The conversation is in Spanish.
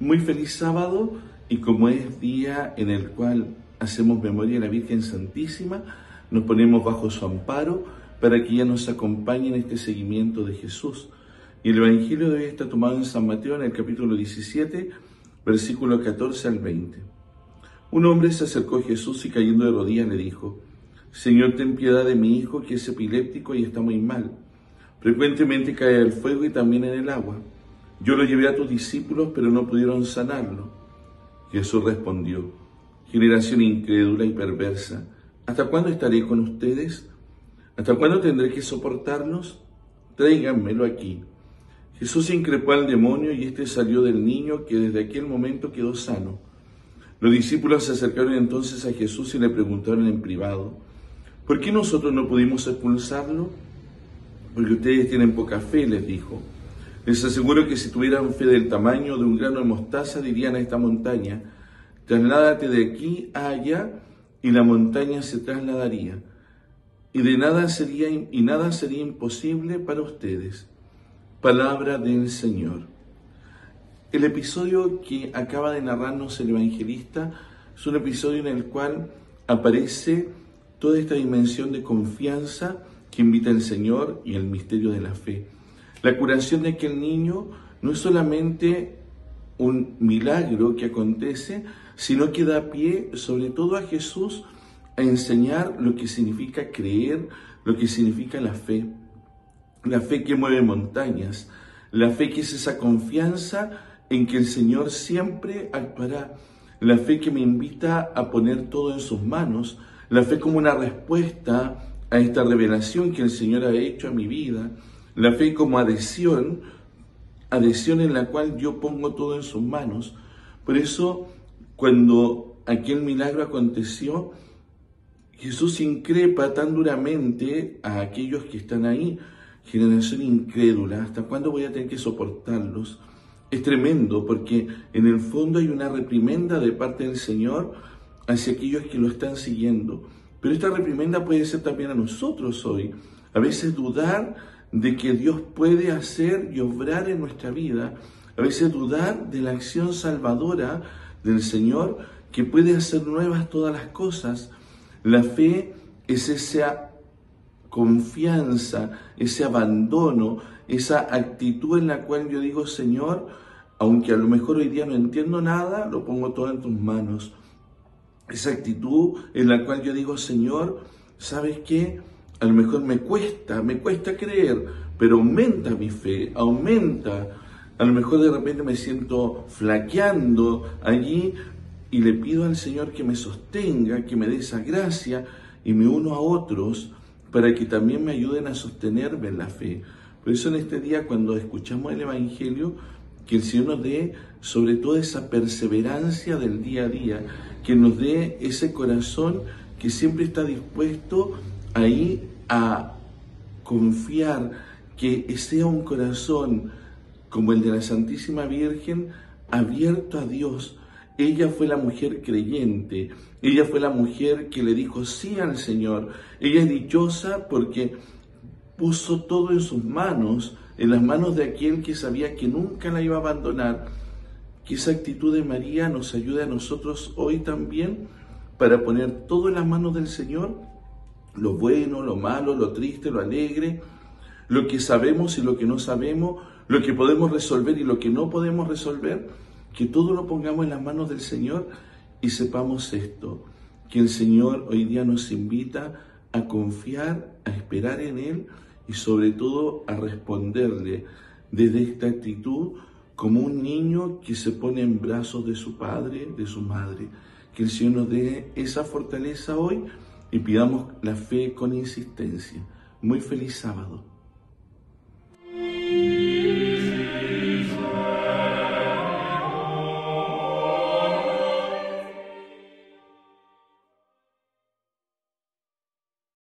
Muy feliz sábado y como es día en el cual hacemos memoria de la Virgen Santísima, nos ponemos bajo su amparo para que ella nos acompañe en este seguimiento de Jesús. Y el Evangelio de hoy está tomado en San Mateo en el capítulo 17, versículo 14 al 20. Un hombre se acercó a Jesús y cayendo de rodillas le dijo, Señor, ten piedad de mi hijo que es epiléptico y está muy mal. Frecuentemente cae al fuego y también en el agua. Yo lo llevé a tus discípulos, pero no pudieron sanarlo. Jesús respondió, generación incrédula y perversa, ¿hasta cuándo estaré con ustedes? ¿Hasta cuándo tendré que soportarlos? Tráiganmelo aquí. Jesús increpó al demonio y éste salió del niño que desde aquel momento quedó sano. Los discípulos se acercaron entonces a Jesús y le preguntaron en privado, ¿por qué nosotros no pudimos expulsarlo? Porque ustedes tienen poca fe, les dijo. Les aseguro que si tuvieran fe del tamaño de un grano de mostaza, dirían a esta montaña, trasládate de aquí a allá, y la montaña se trasladaría. Y de nada sería, y nada sería imposible para ustedes. Palabra del Señor. El episodio que acaba de narrarnos el evangelista es un episodio en el cual aparece toda esta dimensión de confianza que invita el Señor y el misterio de la fe. La curación de aquel niño no es solamente un milagro que acontece, sino que da pie sobre todo a Jesús a enseñar lo que significa creer, lo que significa la fe. La fe que mueve montañas, la fe que es esa confianza en que el Señor siempre actuará, la fe que me invita a poner todo en sus manos, la fe como una respuesta a esta revelación que el Señor ha hecho a mi vida, la fe como adhesión, adhesión en la cual yo pongo todo en sus manos. Por eso, cuando aquel milagro aconteció, Jesús increpa tan duramente a aquellos que están ahí, generación incrédula, ¿hasta cuándo voy a tener que soportarlos? Es tremendo porque en el fondo hay una reprimenda de parte del Señor hacia aquellos que lo están siguiendo. Pero esta reprimenda puede ser también a nosotros hoy. A veces dudar de que Dios puede hacer y obrar en nuestra vida, a veces dudar de la acción salvadora del Señor que puede hacer nuevas todas las cosas. La fe es esa confianza, ese abandono, esa actitud en la cual yo digo, Señor, aunque a lo mejor hoy día no entiendo nada, lo pongo todo en tus manos. Esa actitud en la cual yo digo, Señor, ¿sabes qué? A lo mejor me cuesta, me cuesta creer, pero aumenta mi fe, aumenta. A lo mejor de repente me siento flaqueando allí y le pido al Señor que me sostenga, que me dé esa gracia y me uno a otros para que también me ayuden a sostenerme en la fe. Por eso en este día cuando escuchamos el Evangelio, que el Señor nos dé sobre todo esa perseverancia del día a día, que nos dé ese corazón que siempre está dispuesto ahí a confiar, que sea un corazón como el de la Santísima Virgen, abierto a Dios. Ella fue la mujer creyente, ella fue la mujer que le dijo sí al Señor. Ella es dichosa porque puso todo en sus manos, en las manos de aquel que sabía que nunca la iba a abandonar. Que esa actitud de María nos ayude a nosotros hoy también para poner todo en las manos del Señor, lo bueno, lo malo, lo triste, lo alegre, lo que sabemos y lo que no sabemos, lo que podemos resolver y lo que no podemos resolver, que todo lo pongamos en las manos del Señor y sepamos esto, que el Señor hoy día nos invita a confiar, a esperar en Él y sobre todo a responderle desde esta actitud como un niño que se pone en brazos de su padre, de su madre. Que el Señor nos dé esa fortaleza hoy y pidamos la fe con insistencia. Muy feliz sábado.